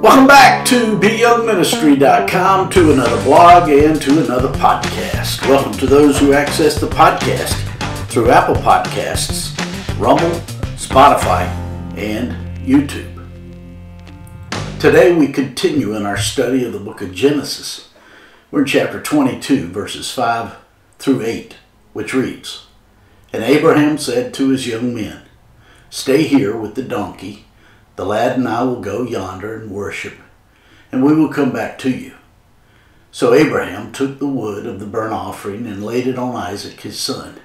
Welcome back to BYoungMinistry.com to another blog and to another podcast. Welcome to those who access the podcast through Apple Podcasts, Rumble, Spotify, and YouTube. Today we continue in our study of the book of Genesis. We're in chapter 22, verses 5 through 8, which reads And Abraham said to his young men, Stay here with the donkey. The lad and I will go yonder and worship, and we will come back to you. So Abraham took the wood of the burnt offering and laid it on Isaac his son.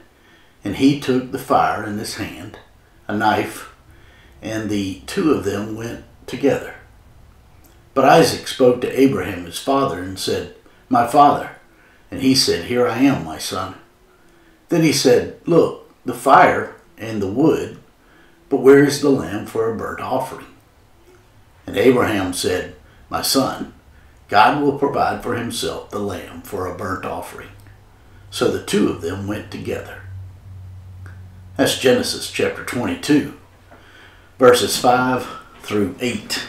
And he took the fire in his hand, a knife, and the two of them went together. But Isaac spoke to Abraham his father and said, My father. And he said, Here I am, my son. Then he said, Look, the fire and the wood, but where is the lamb for a burnt offering? And Abraham said, My son, God will provide for himself the lamb for a burnt offering. So the two of them went together. That's Genesis chapter 22, verses 5 through 8.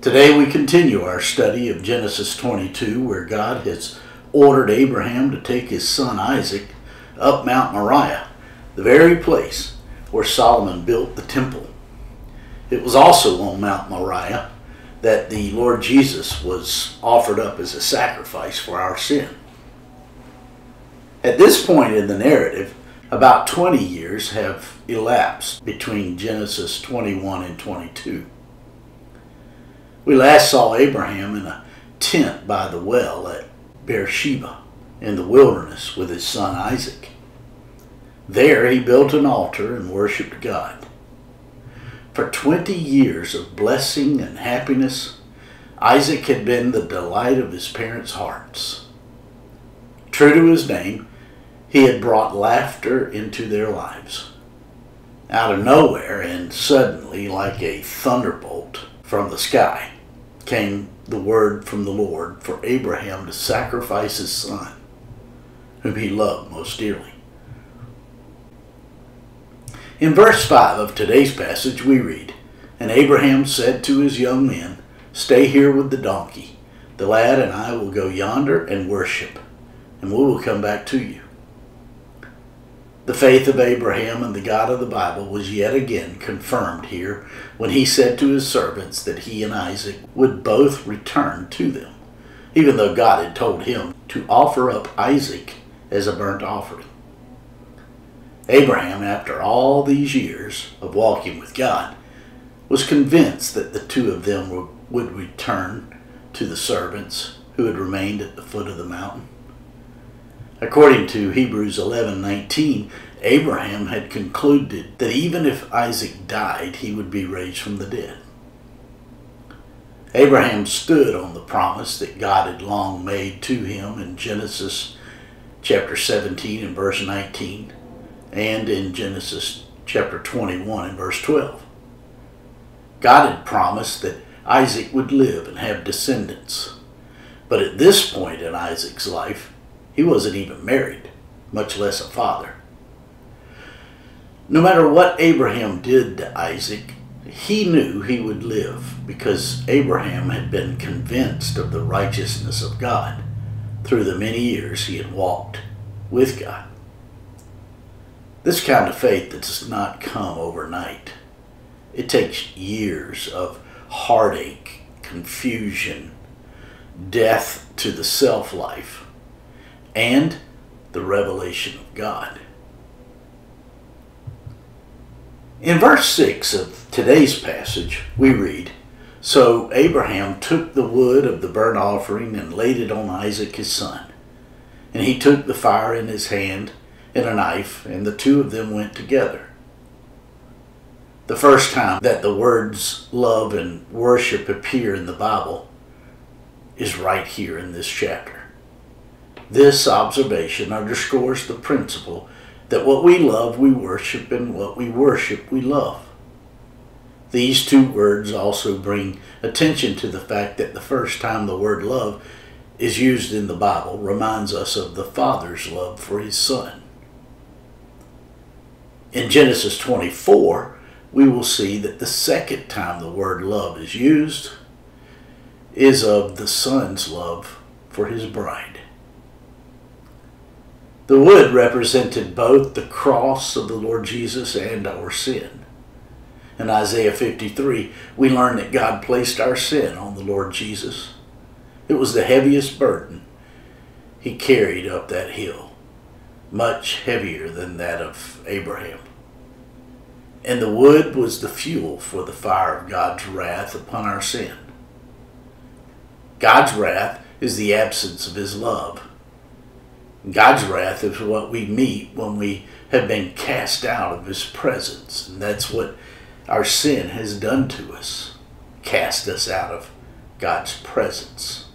Today we continue our study of Genesis 22, where God has ordered Abraham to take his son Isaac up Mount Moriah, the very place where Solomon built the temple. It was also on Mount Moriah that the Lord Jesus was offered up as a sacrifice for our sin. At this point in the narrative, about 20 years have elapsed between Genesis 21 and 22. We last saw Abraham in a tent by the well at Beersheba in the wilderness with his son Isaac. There he built an altar and worshiped God. For 20 years of blessing and happiness, Isaac had been the delight of his parents' hearts. True to his name, he had brought laughter into their lives. Out of nowhere and suddenly, like a thunderbolt from the sky, came the word from the Lord for Abraham to sacrifice his son, whom he loved most dearly. In verse 5 of today's passage, we read And Abraham said to his young men, Stay here with the donkey. The lad and I will go yonder and worship, and we will come back to you. The faith of Abraham and the God of the Bible was yet again confirmed here when he said to his servants that he and Isaac would both return to them, even though God had told him to offer up Isaac as a burnt offering. Abraham, after all these years of walking with God, was convinced that the two of them would return to the servants who had remained at the foot of the mountain. According to Hebrews 11:19, Abraham had concluded that even if Isaac died, he would be raised from the dead. Abraham stood on the promise that God had long made to him in Genesis chapter 17 and verse 19 and in Genesis chapter 21 and verse 12. God had promised that Isaac would live and have descendants. But at this point in Isaac's life, he wasn't even married, much less a father. No matter what Abraham did to Isaac, he knew he would live because Abraham had been convinced of the righteousness of God through the many years he had walked with God. This kind of faith that does not come overnight. It takes years of heartache, confusion, death to the self life and the revelation of God. In verse 6 of today's passage, we read So Abraham took the wood of the burnt offering and laid it on Isaac his son. And he took the fire in his hand and a knife, and the two of them went together. The first time that the words love and worship appear in the Bible is right here in this chapter. This observation underscores the principle that what we love we worship and what we worship we love. These two words also bring attention to the fact that the first time the word love is used in the Bible reminds us of the Father's love for his Son. In Genesis 24, we will see that the second time the word love is used is of the Son's love for his bride. The wood represented both the cross of the Lord Jesus and our sin. In Isaiah 53, we learn that God placed our sin on the Lord Jesus. It was the heaviest burden he carried up that hill, much heavier than that of Abraham. And the wood was the fuel for the fire of God's wrath upon our sin. God's wrath is the absence of his love. God's wrath is what we meet when we have been cast out of his presence. And that's what our sin has done to us cast us out of God's presence.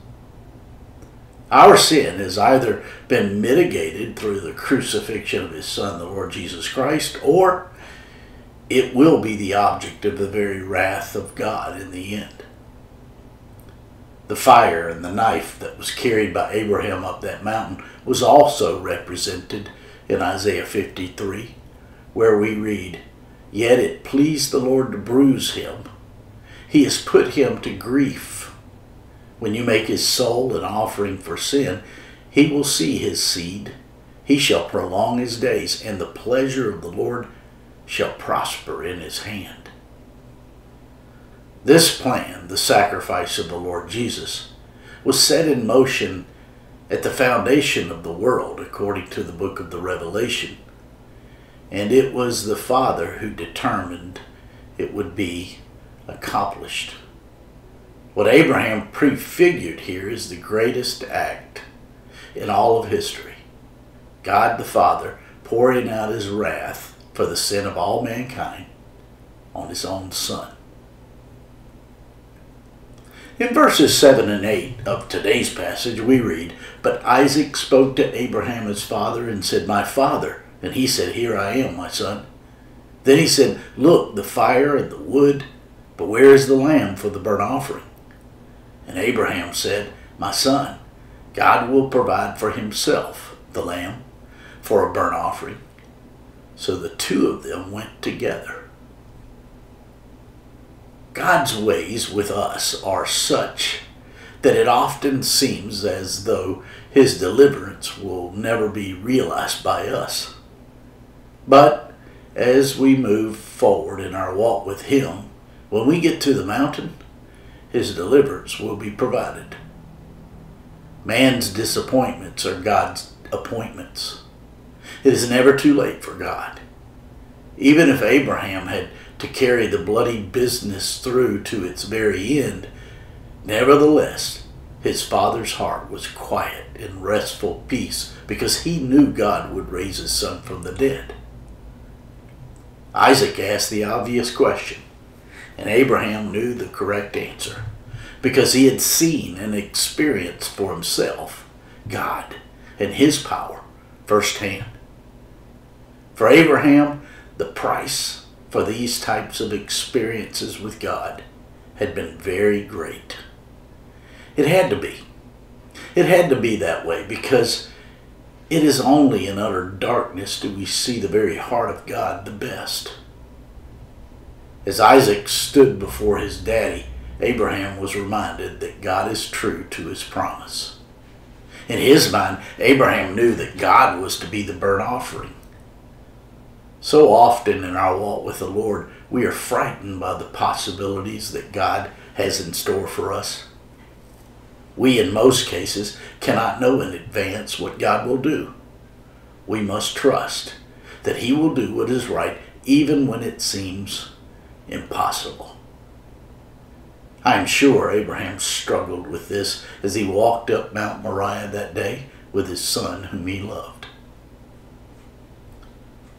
Our sin has either been mitigated through the crucifixion of his Son, the Lord Jesus Christ, or it will be the object of the very wrath of God in the end the fire and the knife that was carried by Abraham up that mountain was also represented in Isaiah 53, where we read, Yet it pleased the Lord to bruise him. He has put him to grief. When you make his soul an offering for sin, he will see his seed. He shall prolong his days, and the pleasure of the Lord shall prosper in his hand. This plan, the sacrifice of the Lord Jesus, was set in motion at the foundation of the world, according to the book of the Revelation. And it was the Father who determined it would be accomplished. What Abraham prefigured here is the greatest act in all of history. God the Father pouring out his wrath for the sin of all mankind on his own Son. In verses 7 and 8 of today's passage, we read, But Isaac spoke to Abraham his father and said, My father. And he said, Here I am, my son. Then he said, Look, the fire and the wood, but where is the lamb for the burnt offering? And Abraham said, My son, God will provide for himself the lamb for a burnt offering. So the two of them went together. God's ways with us are such that it often seems as though his deliverance will never be realized by us. But as we move forward in our walk with him, when we get to the mountain, his deliverance will be provided. Man's disappointments are God's appointments. It is never too late for God. Even if Abraham had to carry the bloody business through to its very end. Nevertheless, his father's heart was quiet in restful peace because he knew God would raise his son from the dead. Isaac asked the obvious question, and Abraham knew the correct answer because he had seen and experienced for himself God and his power firsthand. For Abraham, the price for these types of experiences with God had been very great. It had to be. It had to be that way because it is only in utter darkness do we see the very heart of God the best. As Isaac stood before his daddy, Abraham was reminded that God is true to his promise. In his mind, Abraham knew that God was to be the burnt offering. So often in our walk with the Lord, we are frightened by the possibilities that God has in store for us. We, in most cases, cannot know in advance what God will do. We must trust that He will do what is right even when it seems impossible. I am sure Abraham struggled with this as he walked up Mount Moriah that day with his son whom he loved.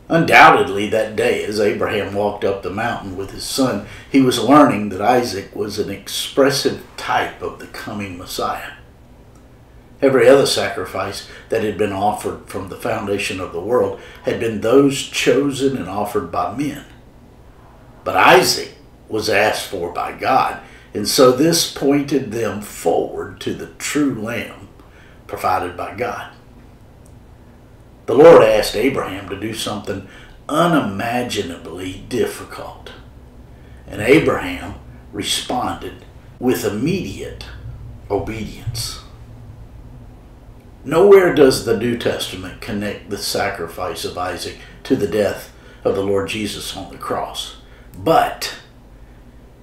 Undoubtedly, that day, as Abraham walked up the mountain with his son, he was learning that Isaac was an expressive type of the coming Messiah. Every other sacrifice that had been offered from the foundation of the world had been those chosen and offered by men. But Isaac was asked for by God, and so this pointed them forward to the true Lamb provided by God. The Lord asked Abraham to do something unimaginably difficult. And Abraham responded with immediate obedience. Nowhere does the New Testament connect the sacrifice of Isaac to the death of the Lord Jesus on the cross, but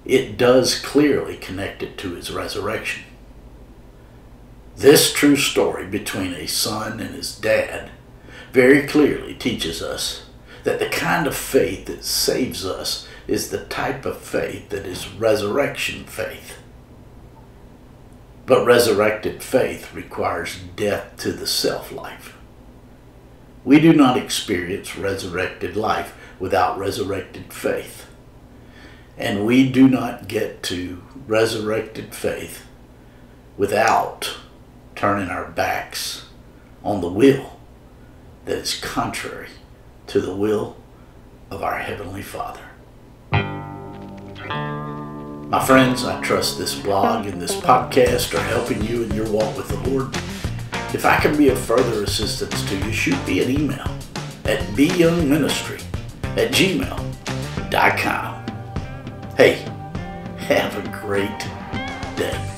it does clearly connect it to his resurrection. This true story between a son and his dad very clearly teaches us that the kind of faith that saves us is the type of faith that is resurrection faith. But resurrected faith requires death to the self life. We do not experience resurrected life without resurrected faith. And we do not get to resurrected faith without turning our backs on the will that is contrary to the will of our Heavenly Father. My friends, I trust this blog and this podcast are helping you in your walk with the Lord. If I can be of further assistance to you, shoot me an email at byoungministry at gmail.com. Hey, have a great day.